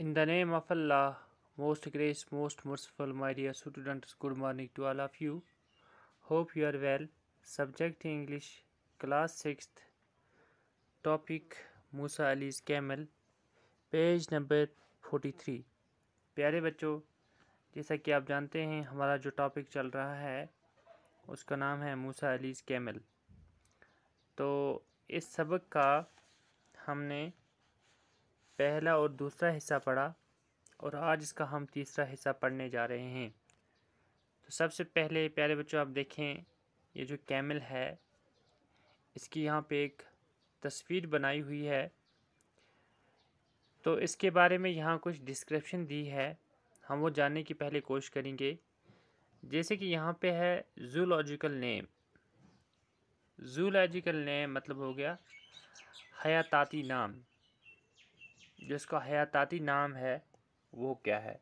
In the name of Allah, most gracious, most merciful, my dear students, good morning to all of you. Hope you are well. Subject English, class 6th, topic Musa Ali's camel, page number 43 प्यारे बच्चों जैसा कि आप जानते हैं हमारा जो topic चल रहा है उसका नाम है मूसा अलीज़ कैमल तो इस सबक का हमने पहला और दूसरा हिस्सा पढ़ा और आज इसका हम तीसरा हिस्सा पढ़ने जा रहे हैं। तो सबसे पहले, प्यारे बच्चों, आप देखें, ये जो कैमल है, इसकी यहाँ पे एक तस्वीर बनाई हुई है। तो इसके बारे में यहाँ कुछ डिस्क्रिप्शन दी है। हम वो जानने की पहले कोशिश करेंगे। जैसे कि यहाँ पे है जूलॉजिकल नेम जूलॉजिकल नेम मतलब हो गया, हयाताती नाम। जिसका हयाताती नाम है, वो क्या है?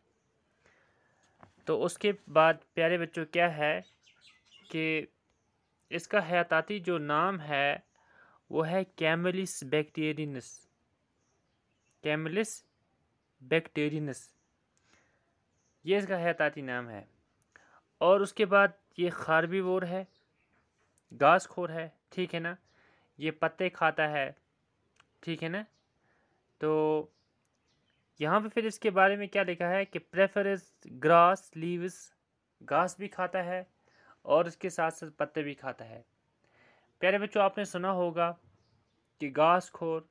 तो उसके बाद प्यारे बच्चों, क्या है कि इसका हयाताती जो नाम है, वो है कैमलिस बैक्टीरियनस कैमलिस बैक्टीरियनस ये इसका हयाताती नाम है। और उसके बाद ये खारबी वोर है घास खोर है, ठीक है ना? ये पत्ते खाता है, ठीक है ना? तो यहाँ पे फिर इसके बारे में क्या लिखा है कि प्रेफरेंस ग्रास लीव्स घास भी खाता है और इसके साथ साथ पत्ते भी खाता है। प्यारे बच्चों, आपने सुना होगा कि घास खोर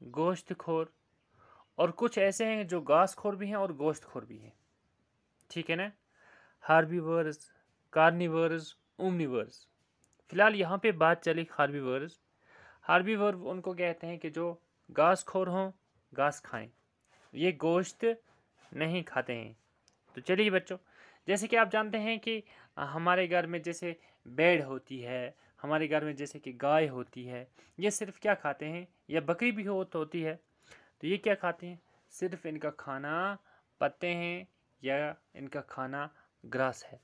गोश्त खोर और कुछ ऐसे हैं जो घास खोर भी हैं और गोश्त खोर भी हैं। ठीक है ना? हार्बीवर्स, कार्निवर्स ओमनीवर्स फ़िलहाल यहाँ पे बात चली हार्बीवर्स। हार्बीवर उनको कहते हैं कि जो घास खोर हों, घास खाएँ। ये गोश्त नहीं खाते हैं। तो चलिए बच्चों, जैसे कि आप जानते हैं कि हमारे घर में जैसे बेड़ होती है, हमारे घर में जैसे कि गाय होती है, ये सिर्फ़ क्या खाते हैं? या बकरी भी हो तो होती है। तो ये क्या खाते हैं? सिर्फ़ इनका खाना पत्ते हैं या इनका खाना ग्रास है।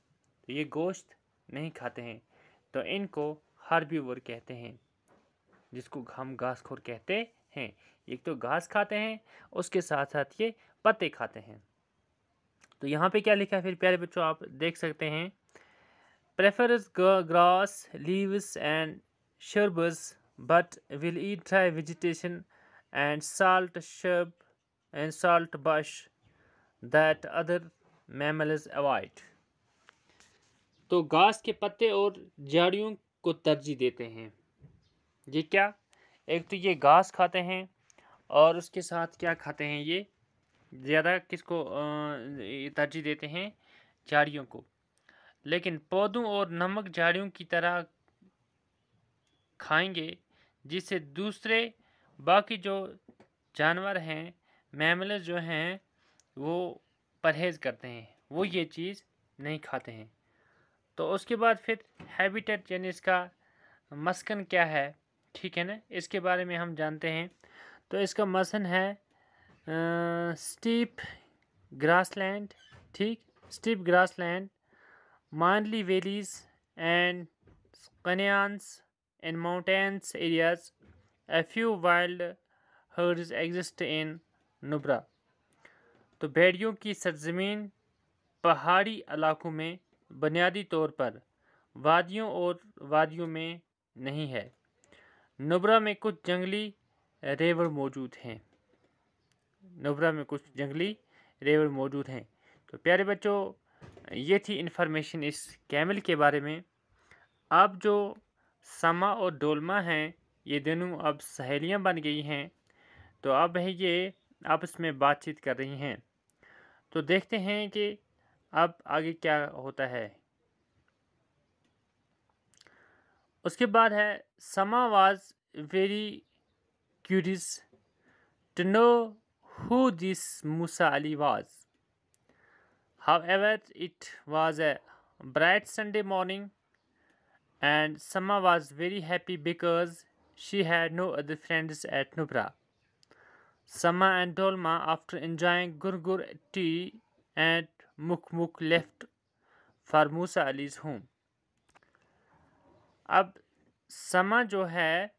तो ये गोश्त नहीं खाते हैं। तो इनको हार्बीवर कहते हैं, जिसको हम घास खोर कहते हैं। एक तो घास खाते हैं, उसके साथ साथ ये पत्ते खाते हैं। तो यहाँ पे क्या लिखा है फिर? प्यारे बच्चों, आप देख सकते हैं। Prefers grass leaves and shrubs but will eat dry vegetation and salt shrub and salt bush that other mammals avoid तो घास के पत्ते और झाड़ियों को तरजीह देते हैं। ये क्या? एक तो ये घास खाते हैं और उसके साथ क्या खाते हैं ये? ज़्यादा किसको तरजीह देते हैं? झाड़ियों को। लेकिन पौधों और नमक झाड़ियों की तरह खाएँगे, जिससे दूसरे, बाकी जो जानवर हैं मैमल जो हैं, वो परहेज़ करते हैं। वो ये चीज़ नहीं खाते हैं। तो उसके बाद फिर हैबिटेट, यानी इसका मस्कन क्या है? ठीक है ना? इसके बारे में हम जानते हैं। तो इसका मसन है स्टीप ग्रासलैंड, ठीक? Steep grassland mainly valleys and canyons and mountains areas, a few wild herds exist in Nubra. तो भेड़ियों की सरजमीन पहाड़ी इलाकों में बुनियादी तौर पर, वादियों और वादियों में नहीं है। नुब्रा में कुछ जंगली रेवड़ मौजूद हैं। नुब्रा में कुछ जंगली रेवड़ मौजूद हैं। तो प्यारे बच्चों, ये थी इन्फॉर्मेशन इस कैमल के बारे में। अब जो समा और डोलमा हैं, ये दोनों अब सहेलियाँ बन गई हैं। तो अब है ये आपस में बातचीत कर रही हैं। तो देखते हैं कि अब आगे क्या होता है। उसके बाद है Sama was very curious to know who this Musa Ali was. However, it was a bright Sunday morning and Sama was very happy because she had no other friends at Nubra. Sama and Dolma, after enjoying gurgur tea and mukmuk, left for Musa Ali's home. अब समा जो है,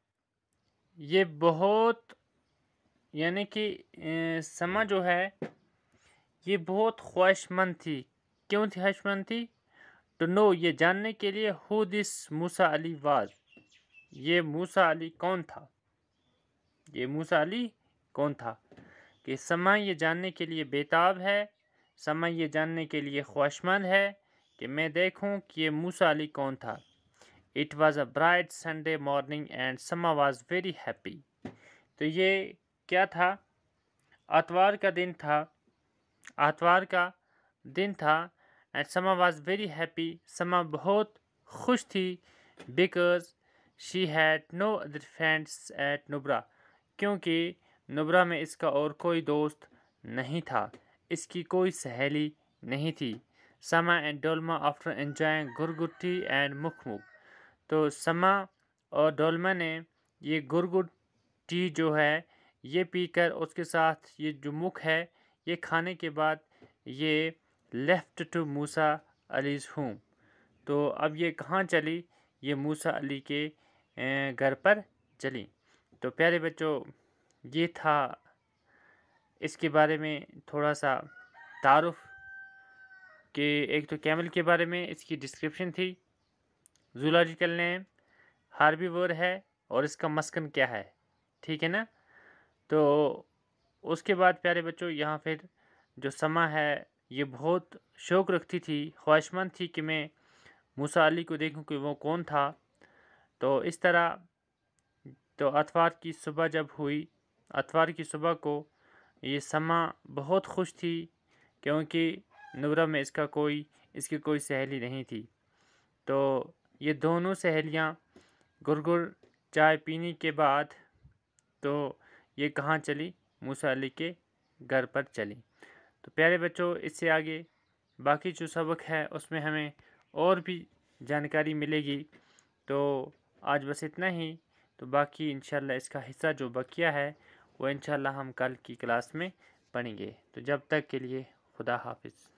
ये बहुत, यानी कि समा जो है, ये बहुत ख्वाहिशमंद थी। क्यों थी ख्वाहिशमंद थी? टू नो, ये जानने के लिए who this Musa Ali was ये मूसा अली कौन था? ये मूसा अली कौन था? कि समा ये जानने के लिए बेताब है, समा ये जानने के लिए ख्वाहिशमंद है, कि मैं देखूँ कि ये मूसा अली कौन था। It was a bright Sunday morning and Sama was very happy तो ये क्या था? आतवार का दिन था। आतवार का दिन था and Sama was very happy समा बहुत खुश थी because she had no other friends at Nubra क्योंकि नुब्रा में इसका और कोई दोस्त नहीं था। इसकी कोई सहेली नहीं थी। Sama and Dolma after enjoying gurgutti and mukhmukh तो समा और डोलमा ने ये गुरगुट टी जो है, ये पीकर उसके साथ ये जो मुख है, ये खाने के बाद ये लेफ़्ट टू मूसा अलीज़ हूँ। तो अब ये कहाँ चली? ये मूसा अली के घर पर चली। तो प्यारे बच्चों, ये था इसके बारे में थोड़ा सा तारुफ कि, एक तो कैमल के बारे में इसकी डिस्क्रिप्शन थी। जूलॉजिकल नेम हार्बीवोर है और इसका मस्कन क्या है? ठीक है ना? तो उसके बाद प्यारे बच्चों, यहाँ फिर जो समा है, ये बहुत शौक़ रखती थी, ख्वाहिशमंद थी कि मैं मूसा अली को देखूँ कि वो कौन था। तो इस तरह तो अतवार की सुबह जब हुई अतवार की सुबह को ये समा बहुत खुश थी, क्योंकि नूरा में इसका कोई, इसकी कोई सहेली नहीं थी। तो ये दोनों सहेलियाँ गुरगुर चाय पीने के बाद तो ये कहाँ चली? मूसा अली के घर पर चली। तो प्यारे बच्चों, इससे आगे बाकी जो सबक है, उसमें हमें और भी जानकारी मिलेगी। तो आज बस इतना ही। तो बाकी इंशाल्लाह इसका हिस्सा जो बकिया है, वो इंशाल्लाह हम कल की क्लास में पढ़ेंगे। तो जब तक के लिए खुदा हाफिज़।